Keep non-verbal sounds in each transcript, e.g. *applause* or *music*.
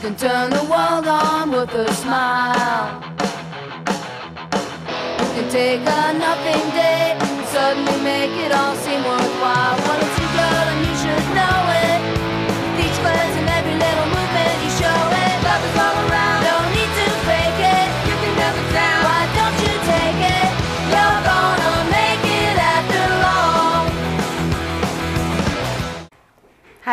can turn the world on with a smile. You can take a nothing day and suddenly make it all seem worthwhile.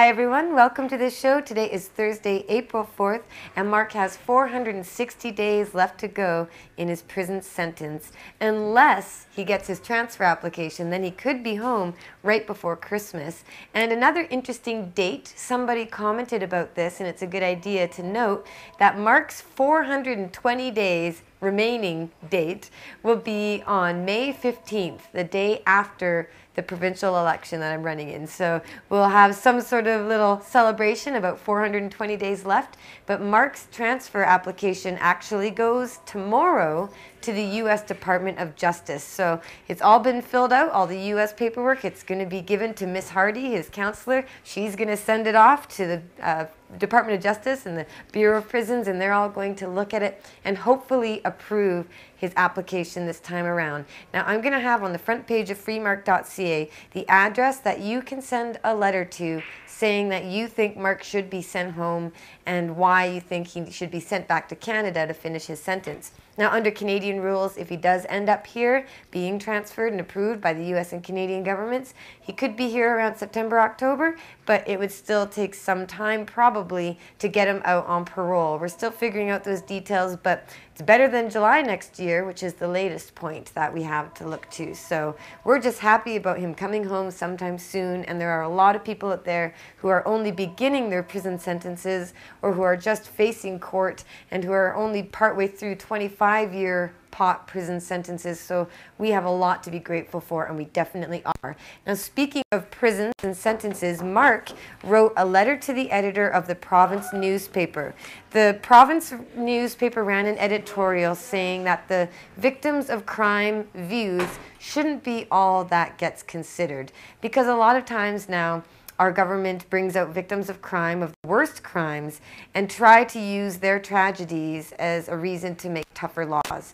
Everyone. Welcome to the show. Today is Thursday, April 4th, and Marc has 460 days left to go in his prison sentence. Unless he gets his transfer application, then he could be home right before Christmas. And another interesting date, somebody commented about this, and it's a good idea to note that Marc's 420 days remaining date will be on May 15th, the day after the provincial election that I'm running in. So we'll have some sort of little celebration, about 420 days left. But Marc's transfer application actually goes tomorrow to the U.S. Department of Justice. So it's all been filled out, all the U.S. paperwork. It's going to be given to Miss Hardy, his counselor. She's going to send it off to the uh, Department of Justice and the Bureau of Prisons, and they're all going to look at it and hopefully approve his application this time around. Now, I'm going to have on the front page of freemarc.ca the address that you can send a letter to saying that you think Marc should be sent home and why you think he should be sent back to Canada to finish his sentence. Now, under Canadian rules, if he does end up here being transferred and approved by the US and Canadian governments, he could be here around September, October, but it would still take some time probably to get him out on parole. We're still figuring out those details, but it's better than July next year, which is the latest point that we have to look to. So we're just happy about him coming home sometime soon, and there are a lot of people out there who are only beginning their prison sentences or who are just facing court and who are only partway through 25 year pot prison sentences. So we have a lot to be grateful for, and we definitely are. Now, speaking of prisons and sentences, Marc wrote a letter to the editor of the Province newspaper. The Province newspaper ran an editorial saying that the victims of crime views shouldn't be all that gets considered because a lot of times now, our government brings out victims of crime, of the worst crimes, and try to use their tragedies as a reason to make tougher laws.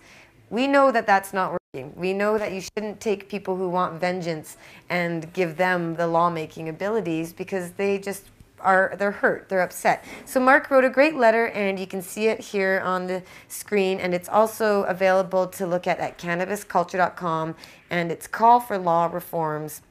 We know that that's not working. We know that you shouldn't take people who want vengeance and give them the lawmaking abilities because they just are they're hurt, they're upset. So Marc wrote a great letter and you can see it here on the screen and it's also available to look at at cannabisculture.com and it's call for law reforms.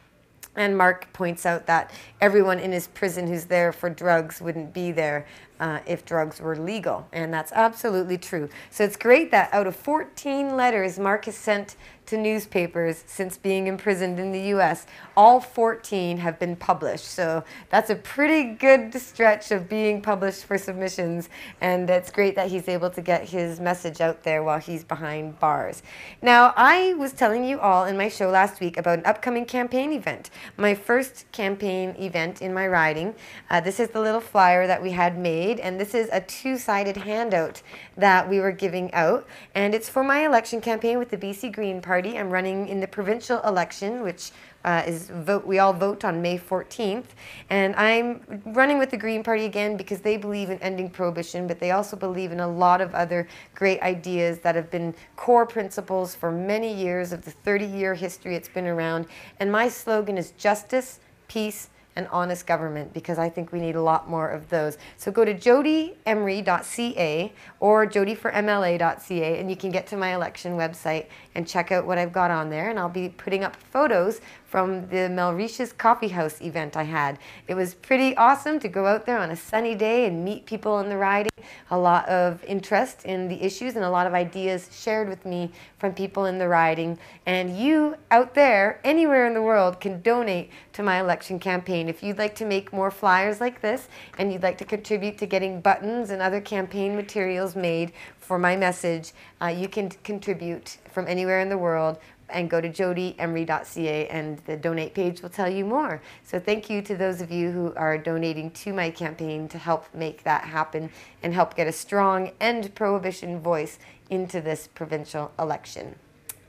And Marc points out that everyone in his prison who's there for drugs wouldn't be there uh, if drugs were legal. And that's absolutely true. So it's great that out of 14 letters Marc has sent to newspapers since being imprisoned in the US, all 14 have been published. So that's a pretty good stretch of being published for submissions. And it's great that he's able to get his message out there while he's behind bars. Now, I was telling you all in my show last week about an upcoming campaign event. My first campaign event in my riding. Uh, this is the little flyer that we had made, and this is a two sided handout that we were giving out. And it's for my election campaign with the BC Green Party. I'm running in the provincial election, which uh, is vote. We all vote on May 14th, and I'm running with the Green Party again because they believe in ending prohibition, but they also believe in a lot of other great ideas that have been core principles for many years of the 30-year history it's been around. And my slogan is justice, peace, and honest government because I think we need a lot more of those. So go to jodieemery.ca or jodieformla.ca and you can get to my election website and check out what I've got on there. And I'll be putting up photos from the Melricious Coffee House event I had. It was pretty awesome to go out there on a sunny day and meet people in the riding. A lot of interest in the issues and a lot of ideas shared with me from people in the riding. And you out there, anywhere in the world, can donate to my election campaign. If you'd like to make more flyers like this and you'd like to contribute to getting buttons and other campaign materials made for my message, uh, you can contribute from anywhere in the world and go to jodieemery.ca and the donate page will tell you more. So thank you to those of you who are donating to my campaign to help make that happen and help get a strong end prohibition voice into this provincial election.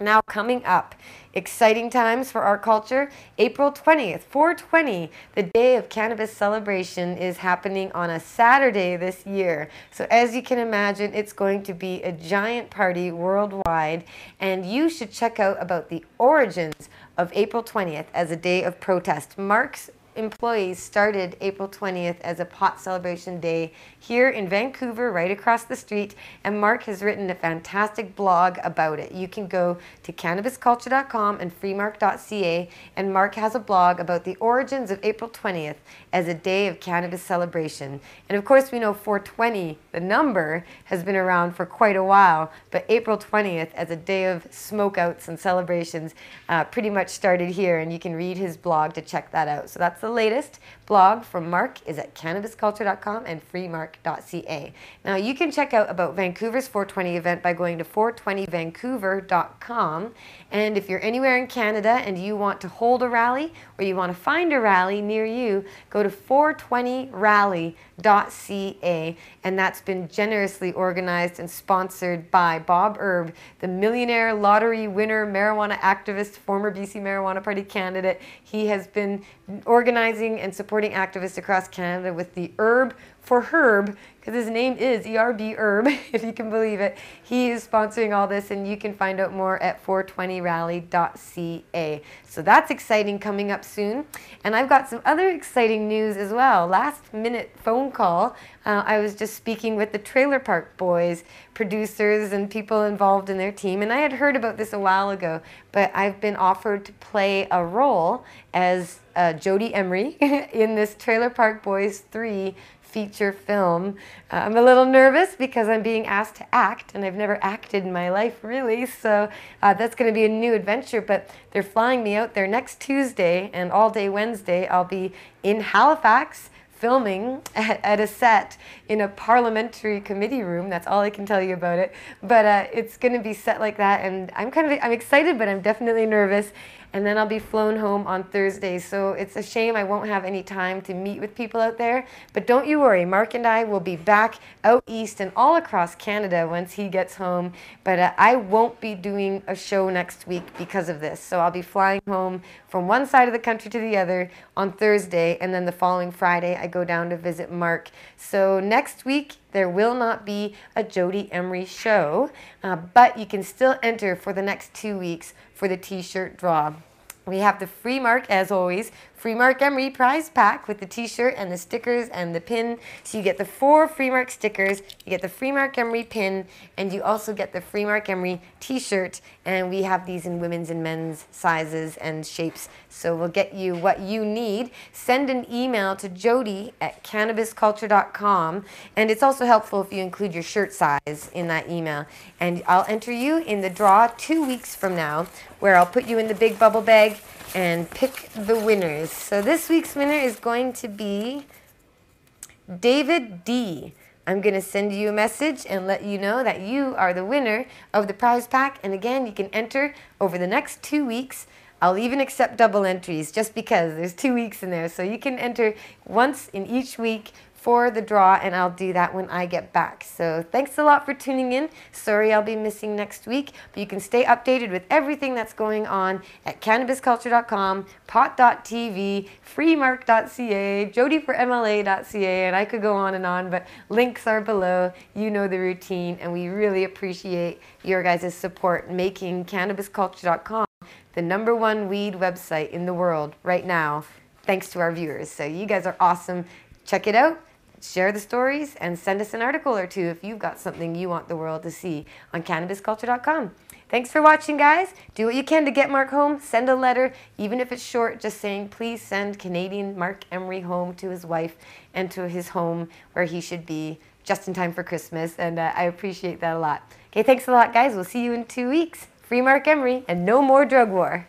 Now, coming up, exciting times for our culture. April 20th, 420, the day of cannabis celebration, is happening on a Saturday this year. So, as you can imagine, it's going to be a giant party worldwide, and you should check out about the origins of April 20th as a day of protest. Marc's employees started April 20th as a pot celebration day here in Vancouver, right across the street. And Marc has written a fantastic blog about it. You can go to cannabisculture.com and freemarc.ca. And Marc has a blog about the origins of April 20th as a day of cannabis celebration. And of course, we know 420, the number, has been around for quite a while. But April 20th as a day of smokeouts and celebrations uh, pretty much started here. And you can read his blog to check that out. So that's the latest blog from Marc is at cannabisculture.com and freemarc.ca. Now you can check out about Vancouver's 420 event by going to 420vancouver.com. And if you're anywhere in Canada and you want to hold a rally or you want to find a rally near you, go to 420rally.ca. And that's been generously organized and sponsored by Bob Erb, the millionaire lottery winner, marijuana activist, former BC Marijuana Party candidate. He has been organizing and supporting activists across Canada with the Herb for Herb, because his name is ERB Herb, *laughs* if you can believe it. He is sponsoring all this, and you can find out more at 420rally.ca. So that's exciting coming up soon. And I've got some other exciting news as well. Last minute phone call. Uh, I was just speaking with the Trailer Park Boys, producers and people involved in their team, and I had heard about this a while ago, but I've been offered to play a role as uh, Jodie Emery *laughs* in this Trailer Park Boys 3 feature film. Uh, I'm a little nervous because I'm being asked to act, and I've never acted in my life really, so uh, that's going to be a new adventure. But they're flying me out there next Tuesday and all day Wednesday. I'll be in Halifax filming *laughs* at, at, a set in a parliamentary committee room. That's all I can tell you about it. But uh, it's going to be set like that, and I'm kind of I'm excited, but I'm definitely nervous and then I'll be flown home on Thursday. So it's a shame I won't have any time to meet with people out there. But don't you worry, Marc and I will be back out east and all across Canada once he gets home. But uh, I won't be doing a show next week because of this. So I'll be flying home from one side of the country to the other on Thursday, and then the following Friday I go down to visit Marc. So next week there will not be a Jodie Emery show, uh, but you can still enter for the next two weeks for the t-shirt draw. We have the free mark, as always, free Marc Emery prize pack with the t-shirt and the stickers and the pin. So you get the four free Marc stickers, you get the free Marc Emery pin, and you also get the free Marc Emery t-shirt. And we have these in women's and men's sizes and shapes. So we'll get you what you need. Send an email to Jodie at cannabisculture.com. And it's also helpful if you include your shirt size in that email. And I'll enter you in the draw two weeks from now, where I'll put you in the big bubble bag and pick the winners. So this week's winner is going to be David D. I'm going to send you a message and let you know that you are the winner of the prize pack. And again, you can enter over the next two weeks. I'll even accept double entries just because there's two weeks in there. So you can enter once in each week for the draw, and I'll do that when I get back. So thanks a lot for tuning in. Sorry I'll be missing next week, but you can stay updated with everything that's going on at cannabisculture.com, pot.tv, freemarc.ca, jodieformla.ca, and I could go on and on, but links are below. You know the routine, and we really appreciate your guys' support making cannabisculture.com the number one weed website in the world right now, thanks to our viewers. So you guys are awesome. Check it out share the stories, and send us an article or two if you've got something you want the world to see on cannabisculture.com. Thanks for watching, guys. Do what you can to get Marc home. Send a letter, even if it's short, just saying, please send Canadian Marc Emery home to his wife and to his home where he should be just in time for Christmas. And uh, I appreciate that a lot. Okay, thanks a lot, guys. We'll see you in two weeks. Free Marc Emery and no more drug war.